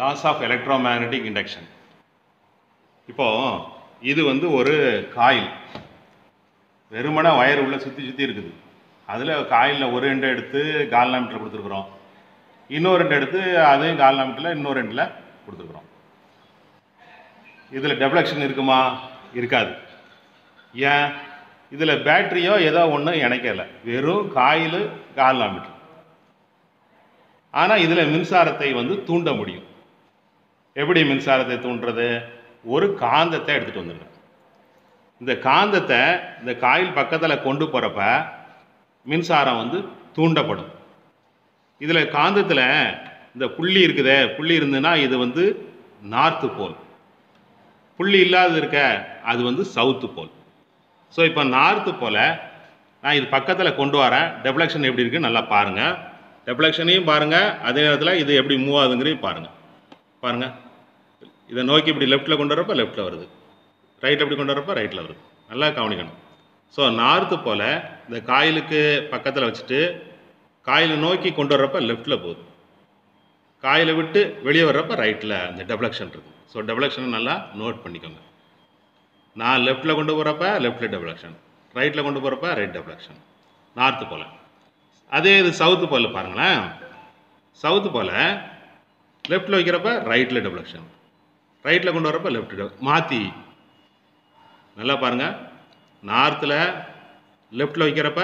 Loss of electromagnetic induction இப்போ இது வந்து ஒரு காயில். வெறுமனே வயர் உள்ளே சுற்றி சுற்றி இருக்குது. அதில் காயிலில் ஒரு ரெண்டு எடுத்து கால்னாமீட்டர் கொடுத்துருக்குறோம். இன்னொரு ரெண்டு எடுத்து அதையும் கால்னாமீட்டரில் இன்னொரு ரெண்டில் கொடுத்துருக்குறோம். இதில் டெப்ளக்ஷன் இருக்குமா? இருக்காது. ஏன்? இதில் பேட்டரியோ ஏதோ ஒன்றும் இணைக்கலை. வெறும் காயில் கால்னாமீட்டர் ஆனால் இதில் மின்சாரத்தை வந்து தூண்ட முடியும். எப்படி மின்சாரத்தை தூண்டுறது? ஒரு காந்தத்தை எடுத்துகிட்டு வந்துடுங்க இந்த காந்தத்தை இந்த காயில் பக்கத்தில் கொண்டு போகிறப்ப மின்சாரம் வந்து தூண்டப்படும். இதில் காந்தத்தில் இந்த புள்ளி இருக்குதே புள்ளி இருந்ததுன்னா இது வந்து நார்த்து போல். புள்ளி இல்லாதது இருக்க அது வந்து சவுத்து போல். ஸோ இப்போ நார்த்து போல் நான் இது பக்கத்தில் கொண்டு வரேன். டெப்ளக்ஷன் எப்படி இருக்குன்னு நல்லா பாருங்கள் டெப்ளக்ஷனையும் பாருங்கள் அதே நேரத்தில் இது எப்படி மூவ் ஆகுதுங்கிறதையும் பாருங்கள் பாருங்கள் இதை நோக்கி இப்படி லெஃப்ட்டில் கொண்டு வரப்போ லெஃப்ட்டில் வருது. ரைட்டில் இப்படி கொண்டு வரப்போ ரைட்டில் வருது. நல்லா கவனிக்கணும். ஸோ நார்த்து போல் இந்த காயிலுக்கு பக்கத்தில் வச்சுட்டு காயிலை நோக்கி கொண்டு வர்றப்ப லெஃப்ட்டில் போகுது. காயிலை விட்டு வெளியே வர்றப்ப ரைட்டில் அந்த டெப்ளக்ஷன் இருக்குது. ஸோ டெப்ளக்ஷனை நல்லா நோட் பண்ணிக்கோங்க. நான் லெஃப்ட்டில் கொண்டு போகிறப்ப லெஃப்ட்டில் டெப்ளக்ஷன் ரைட்டில் கொண்டு போகிறப்ப ரைட் டெப்ளக்ஷன் நார்த்து போல். அதே இது சவுத்து போல் பாருங்களேன். சவுத்து போல் லெஃப்ட்டில் வைக்கிறப்ப ரைட்டில் டெப்ளக்ஷன் ரைட்டில் கொண்டு வரப்ப லெஃப்ட் மாற்றி நல்லா பாருங்கள் நார்த்தில் லெஃப்ட்டில் வைக்கிறப்ப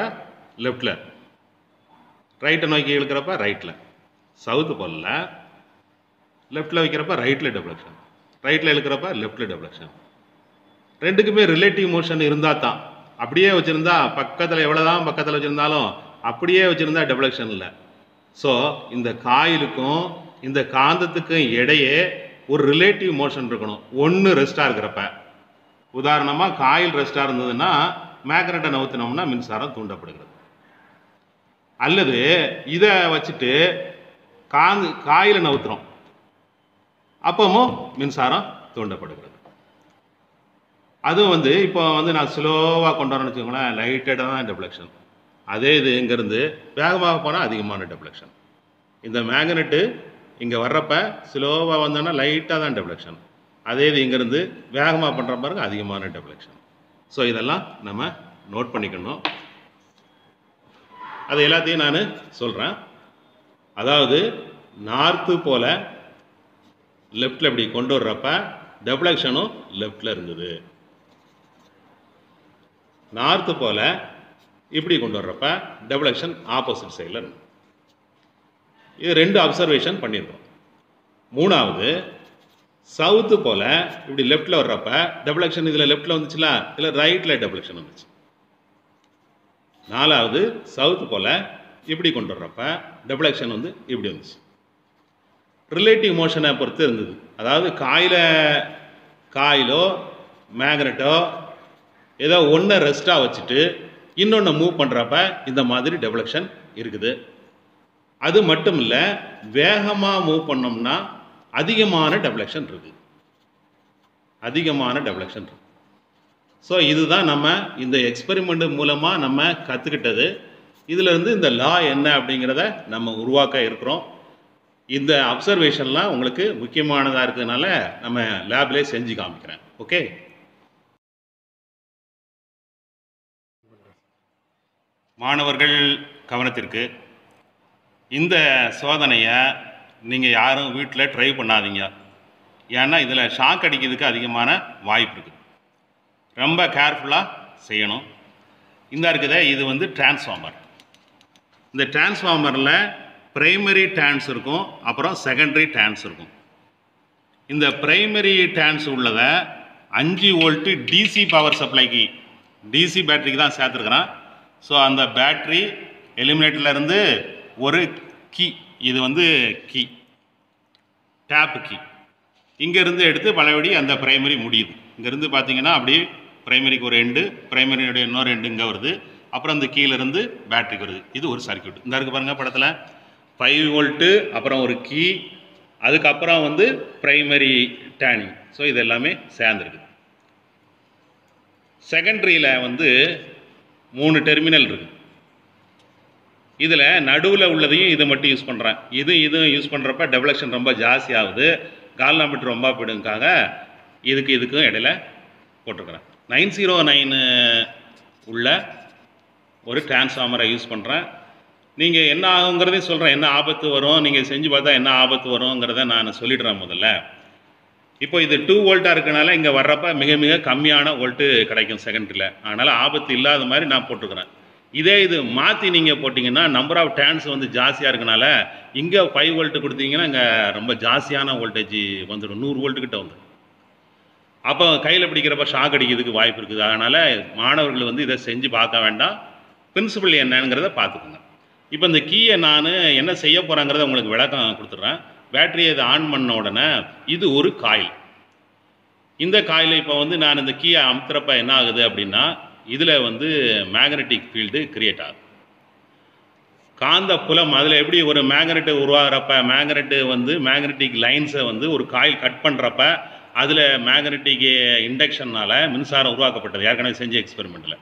லெஃப்ட்டில் ரைட்டை நோக்கி இழுக்கிறப்ப ரைட்டில் சவுத்து போலில் லெஃப்ட்டில் வைக்கிறப்ப ரைட்டில் டெப்ளக்ஷன் ரைட்டில் இழுக்கிறப்ப லெஃப்ட்டில் டெப்ளக்ஷன் ரெண்டுக்குமே ரிலேட்டிவ் மோஷன் இருந்தால் தான். அப்படியே வச்சுருந்தா பக்கத்தில் எவ்வளோ தான் பக்கத்தில் வச்சுருந்தாலும் அப்படியே வச்சுருந்தா டெப்ளக்ஷன் இல்லை. ஸோ இந்த காயிலுக்கும் இந்த காந்தத்துக்கும் இடையே ஒரு ரிலேட்டிவ் மோஷன் இருக்கணும். ஒன்று ரெஸ்ட்டாக இருக்கிறப்ப. உதாரணமாக காயில் ரெஸ்ட்டாக இருந்ததுன்னா மேக்னெட்டை நவுத்தினோம்னா மின்சாரம் தூண்டப்படுகிறது. அல்லது இதை வச்சுட்டு காந்து காயில் நவுத்துறோம். அப்பவும் மின்சாரம் தூண்டப்படுகிறது. அதுவும் வந்து இப்போ வந்து நான் ஸ்லோவாக கொண்டு வரேன்னு வச்சுக்கோங்களேன் லைட்டடாக தான் டெப்ளக்ஷன் அதே இது இங்கேருந்து வேகமாக போனால் அதிகமான டெப்ளக்ஷன் இந்த மேக்னெட்டு இங்கே வர்றப்ப ஸ்லோவாக வந்தோன்னா லைட்டாக தான் டெப்ளக்ஷன் அதே இது இங்கேருந்து வேகமாக பண்ணுற பாருங்க அதிகமான டெப்ளக்ஷன் ஸோ இதெல்லாம் நம்ம நோட் பண்ணிக்கணும். அது எல்லாத்தையும் நான் சொல்கிறேன் அதாவது நார்த்து போல் லெஃப்டில் இப்படி கொண்டு வர்றப்ப டெப்ளக்ஷனும் லெஃப்டில் இருந்தது. நார்த்து போல் இப்படி கொண்டு வர்றப்ப டெப்ளக்ஷன் ஆப்போசிட் சைடில் இருந்தது இது ரெண்டு அப்சர்வேஷன் பண்ணியிருக்கோம் மூணாவது சவுத்து போல் இப்படி லெஃப்டில் வர்றப்ப டெப்ளக்ஷன் இதில் லெஃப்டில் வந்துச்சுல இதில் ரைட்டில் டெப்ளக்ஷன் வந்துச்சு. நாலாவது சவுத்து போல் இப்படி கொண்டு வர்றப்ப டெப்ளக்ஷன் வந்து இப்படி வந்துச்சு. ரிலேட்டிவ் மோஷனை பொறுத்து இருந்தது. அதாவது காயில் காயிலோ மேக்னெட்டோ ஏதோ ஒன்றை ரெஸ்ட்டாக வச்சுட்டு இன்னொன்று மூவ் பண்ணுறப்ப இந்த மாதிரி டெவலக்ஷன் இருக்குது. அது மட்டும் இல்லை வேகமாக மூவ் பண்ணோம்னா அதிகமான டெவலக்ஷன் இருக்குது அதிகமான டெவலக்ஷன் இருக்குது ஸோ இதுதான் நம்ம இந்த எக்ஸ்பெரிமெண்ட் மூலமாக நம்ம கற்றுக்கிட்டது இதிலிருந்து இந்த லா என்ன அப்படிங்கிறத நம்ம உருவாக்க இருக்கிறோம். இந்த அப்சர்வேஷன்லாம் உங்களுக்கு முக்கியமானதாக இருக்கிறதுனால நம்ம லேப்லேயே செஞ்சு காமிக்கிறேன். ஓகே மாணவர்கள் கவனத்திற்கு இந்த சோதனையை நீங்கள் யாரும் வீட்டில் ட்ரை பண்ணாதீங்க. ஏன்னா இதில் ஷாக் அடிக்கிறதுக்கு அதிகமான வாய்ப்பு இருக்குது. ரொம்ப கேர்ஃபுல்லாக செய்யணும். இந்த இருக்குது இது வந்து டிரான்ஸ்ஃபார்மர் இந்த டிரான்ஸ்ஃபார்மரில் ப்ரைமரி டேன்ஸ் இருக்கும் அப்புறம் செகண்டரி டேன்ஸ் இருக்கும். இந்த ப்ரைமரி டேன்ஸ் உள்ளதை அஞ்சு வோல்ட்டு டிசி பவர் சப்ளைக்கு டிசி பேட்டரிக்கு தான் சேர்த்துருக்குறேன். ஸோ அந்த பேட்ரி எலிமினேட்டர்லேருந்து ஒரு கீ. இது வந்து கீ. டேப் கீ இங்கேருந்து எடுத்து பழையபடி அந்த ப்ரைமரி முடியுது. இங்கேருந்து பார்த்தீங்கன்னா அப்படியே ப்ரைமரிக்கு ஒரு எண்டு பிரைமரியுடைய இன்னொரு எண்டு இங்கே வருது. அப்புறம் அந்த கீழேருந்து பேட்டரிக்கு வருது. இது ஒரு சர்க்கியூட் இந்த இருக்கு பாருங்கள் படத்தில். ஃபைவ் வோல்ட்டு அப்புறம் ஒரு கீ அதுக்கப்புறம் வந்து ப்ரைமரி டேனிங் ஸோ இது எல்லாமே சேர்ந்துருக்கு. செகண்ட்ரியில் வந்து மூணு டெர்மினல் இருக்குது இதில் நடுவில் உள்ளதையும் இதை மட்டும் யூஸ் பண்ணுறேன் இது இதுவும் யூஸ் பண்ணுறப்ப டெவலக்ஷன் ரொம்ப ஜாஸ்தி ஆகுது. கால்னாமீட்டர் ரொம்ப போயிடுங்காக இதுக்கு இதுக்கும் இடையில போட்டிருக்கிறேன். நைன் ஜீரோ நைனு உள்ள ஒரு டிரான்ஸ்ஃபார்மரை யூஸ் பண்ணுறேன் நீங்கள் என்ன ஆகுங்கிறதையும் சொல்கிறேன் என்ன ஆபத்து வரும் நீங்கள் செஞ்சு பார்த்தா என்ன ஆபத்து வருங்கிறத நான் சொல்லிடுறேன் முதல்ல. இப்போ இது டூ வோல்ட்டாக இருக்கனால இங்கே வர்றப்ப மிக மிக கம்மியான வோல்ட்டு கிடைக்கும் செகண்டரியில் அதனால் ஆபத்து இல்லாத மாதிரி நான் போட்டுக்கிறேன். இதே இது மாற்றி நீங்கள் போட்டிங்கன்னா நம்பர் ஆஃப் டேன்ஸ் வந்து ஜாஸ்தியாக இருக்கனால இங்கே ஃபைவ் வோல்ட்டு கொடுத்தீங்கன்னா இங்கே ரொம்ப ஜாஸ்தியான வோல்டேஜ் வந்துடும் நூறு வோல்ட்டுக்கிட்ட வந்துடும் அப்போ கையில் பிடிக்கிறப்ப ஷாக் அடிக்கிறதுக்கு வாய்ப்பு இருக்குது. அதனால் மாணவர்கள் வந்து இதை செஞ்சு பார்க்க வேண்டாம். பிரின்சிபல் என்னங்கிறத பார்த்துக்குங்க. இப்போ இந்த கீயை நான் என்ன செய்ய போகிறேங்கிறத உங்களுக்கு விளக்கம் கொடுத்துட்றேன். பேட்டரியை இதை ஆன் பண்ண உடனே இது ஒரு காயில் இந்த காயில் இப்போ வந்து நான் இந்த கீயை அமுத்துறப்ப என்ன ஆகுது அப்படின்னா இதில் வந்து மேக்னெட்டிக் ஃபீல்டு கிரியேட் ஆகும். காந்த புலம் அதில் எப்படி ஒரு மேக்னெட்டு உருவாகிறப்ப மேக்னெட்டு வந்து மேக்னெட்டிக் லைன்ஸை வந்து ஒரு காயில் கட் பண்ணுறப்ப அதில் மேக்னெட்டிக் இண்டக்ஷனால் மின்சாரம் உருவாக்கப்பட்டது. ஏற்கனவே செஞ்ச எக்ஸ்பெரிமெண்ட்டில்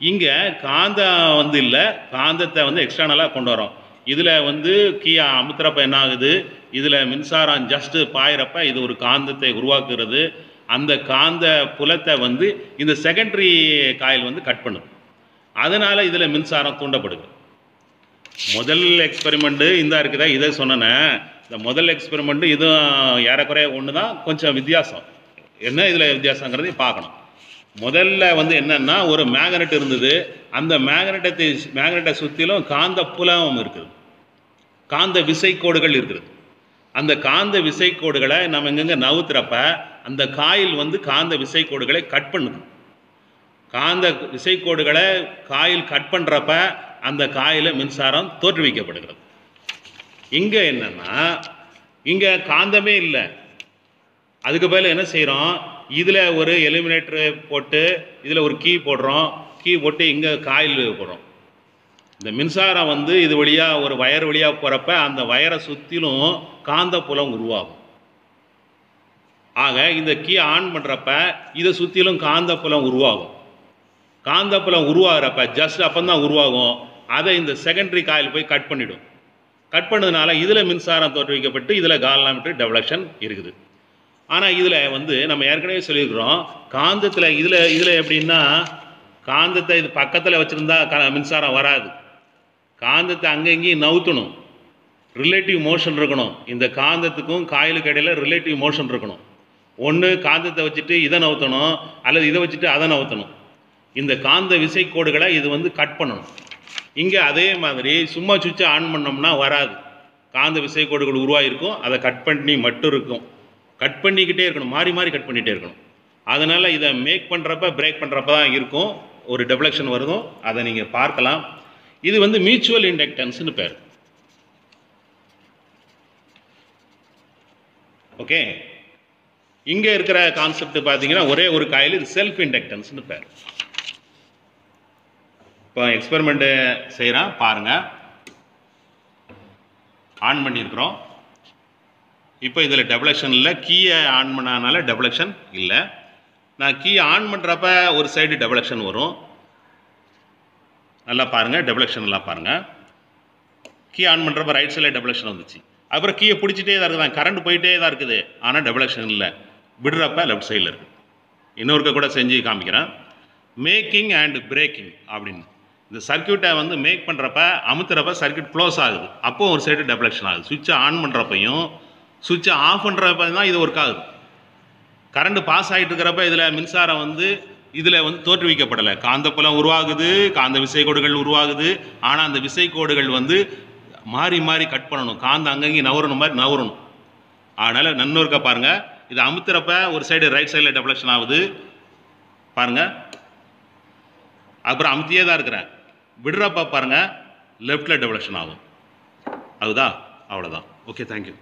இங்கே காந்தம் வந்து இல்லை காந்தத்தை வந்து எக்ஸ்டர்னலாக கொண்டு வரோம் இதில் வந்து கீயா அமுத்துறப்ப என்ன ஆகுது? இதில் மின்சாரம் ஜஸ்ட்டு பாயிறப்ப இது ஒரு காந்தத்தை உருவாக்குறது அந்த காந்த புலத்தை வந்து இந்த செகண்டரி காயில் வந்து கட் பண்ணுது அதனால் இதில் மின்சாரம் தூண்டப்படுது. முதல் எக்ஸ்பெரிமெண்ட்டு இந்த இருக்குதா? இதை சொன்னேன். இந்த முதல் எக்ஸ்பெரிமெண்ட்டு இதுவும் ஏறக்குறைய ஒன்று தான் கொஞ்சம் வித்தியாசம். என்ன இதில் வித்தியாசங்கிறதையும் பார்க்கணும். முதல்ல வந்து என்னென்னா ஒரு மேக்னெட் இருந்தது. அந்த மேக்னெட்டை மேக்னெட்டை சுற்றிலும் காந்த புலம் இருக்குது. காந்த விசைக்கோடுகள் இருக்குது. அந்த காந்த விசைக்கோடுகளை நம்ம எங்கெங்கே நவுத்துறப்ப அந்த காயில் வந்து காந்த விசைக்கோடுகளை கட் பண்ணுது. காந்த விசைக்கோடுகளை காயில் கட் பண்ணுறப்ப அந்த காயில் மின்சாரம் தோற்றுவிக்கப்படுகிறது. இங்கே என்னென்னா இங்கே காந்தமே இல்லை. அதுக்கு பதில் என்ன செய்கிறோம் இதில் ஒரு எலிமினேட்டர் போட்டு இதில் ஒரு கீ போடுறோம். கீ போட்டு இங்கே காயில் போடுறோம். இந்த மின்சாரம் வந்து இது வழியாக ஒரு வயர் வழியாக போகிறப்ப அந்த வயரை சுற்றிலும் காந்த புலம் உருவாகும். ஆக இந்த கீ ஆன் பண்ணுறப்ப இதை சுற்றிலும் காந்த புலம் உருவாகும். காந்த புலம் உருவாகிறப்ப ஜஸ்ட் அப்போ தான் உருவாகும். அதை இந்த செகண்டரி காயில் போய் கட் பண்ணிவிடும் கட் பண்ணதுனால இதில் மின்சாரம் தோற்றுவிக்கப்பட்டு இதில் கால்னாமீட்டர் டெவலக்ஷன் இருக்குது. ஆனால் இதில் வந்து நம்ம ஏற்கனவே சொல்லியிருக்கிறோம் காந்தத்தில் இதில் இதில் எப்படின்னா காந்தத்தை இது பக்கத்தில் வச்சுருந்தா க மின்சாரம் வராது. காந்தத்தை அங்கே இங்கேயும் நவுத்தணும். ரிலேட்டிவ் மோஷன் இருக்கணும். இந்த காந்தத்துக்கும் காயிலுக்கு இடையில் ரிலேட்டிவ் மோஷன் இருக்கணும். ஒன்று காந்தத்தை வச்சுட்டு இதை நவுத்தணும் அல்லது இதை வச்சுட்டு அதை நவுத்தணும். இந்த காந்த விசைக்கோடுகளை இது வந்து கட் பண்ணணும். இங்கே அதே மாதிரி சும்மா சுவிட்சை ஆன் பண்ணோம்னா வராது. காந்த விசைக்கோடுகள் உருவாகிருக்கும் அதை கட் பண்ணி மட்டும் இருக்கும். கட் பண்ணிக்கிட்டே இருக்கணும் மாறி மாறி கட் பண்ணிகிட்டே இருக்கணும். அதனால் இதை மேக் பண்ணுறப்ப பிரேக் பண்ணுறப்ப தான் இருக்கும். ஒரு டெவலக்ஷன் வருதும் அதை நீங்கள் பார்க்கலாம். இது வந்து மியூச்சுவல் இண்டக்டன்ஸ்னு பேர். ஓகே? இங்கே இருக்கிற கான்செப்ட் பார்த்தீங்கன்னா ஒரே ஒரு காயில் இது செல்ஃப் இண்டக்டன்ஸ்னு பேர். இப்போ எக்ஸ்பெரிமெண்ட்டு செய்கிறேன் பாருங்கள் ஆன் பண்ணியிருக்கிறோம். இப்போ இதில் டெவலக்ஷன் இல்லை கீயை ஆன் பண்ணனால டெவலக்ஷன் இல்லை. நான் கீயை ஆன் பண்ணுறப்ப ஒரு சைடு டெவலக்ஷன் வரும். நல்லா பாருங்கள் டெவலக்ஷன் நல்லா பாருங்கள் கீ ஆன் பண்ணுறப்ப ரைட் சைடில் டெவலக்ஷன் வந்துச்சு. அப்புறம் கீயை பிடிச்சிட்டே தான் இருக்குது கரண்ட் போயிட்டே தான் இருக்குது. ஆனால் டெவலக்ஷன் இல்லை. விடுறப்ப லெஃப்ட் சைடில் இருக்குது இன்னொருக்க கூட செஞ்சு காமிக்கிறேன். மேக்கிங் அண்ட் பிரேக்கிங் அப்படின்னு. இந்த சர்க்கியூட்டை வந்து மேக் பண்ணுறப்ப அமுத்துறப்ப சர்க்கியூட் க்ளோஸ் ஆகுது. அப்போ ஒரு சைடு டெவலக்ஷன் ஆகுது. சுவிட்சை ஆன் பண்ணுறப்பையும் சுவிட்சை ஆஃப் பண்ணுறப்ப தான் இது ஒர்க் ஆகுது. கரண்ட் பாஸ் ஆகிட்டு இருக்கிறப்ப இதில் மின்சாரம் வந்து இதில் வந்து தோற்றுவிக்கப்படலை. காந்தப்புலம் உருவாகுது காந்த விசைக்கோடுகள் உருவாகுது. ஆனால் அந்த விசைக்கோடுகள் வந்து மாறி மாறி கட் பண்ணணும். காந்த அங்கங்கே நவரணும் மாதிரி நவரணும் அதனால் நன்னொருக்க பாருங்கள் இது அமுத்துறப்ப ஒரு சைடு ரைட் சைடில் டெவலக்ஷன் ஆகுது. பாருங்கள் அப்புறம் அமுத்தியே தான் இருக்கிறேன். விடுறப்ப பாருங்கள் லெஃப்டில் டெவலக்ஷன் ஆகும். அதுதான் அவ்வளோதான் ஓகே தேங்க்யூ